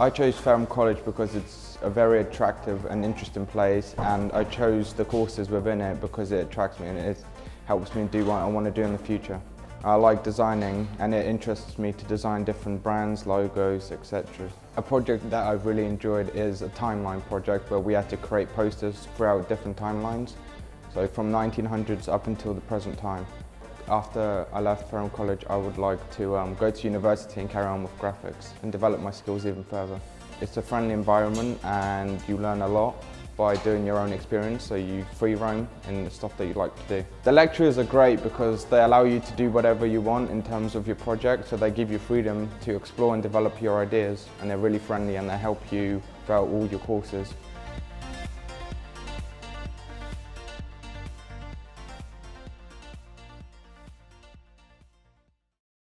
I chose Fareham College because it's a very attractive and interesting place and I chose the courses within it because it attracts me and it helps me do what I want to do in the future. I like designing and it interests me to design different brands, logos, etc. A project that I've really enjoyed is a timeline project where we had to create posters throughout different timelines. So from 1900s up until the present time. After I left Fareham College, I would like to um, go to university and carry on with graphics and develop my skills even further. It's a friendly environment and you learn a lot by doing your own experience, so you free roam in the stuff that you like to do. The lecturers are great because they allow you to do whatever you want in terms of your project, so they give you freedom to explore and develop your ideas, and they're really friendly and they help you throughout all your courses.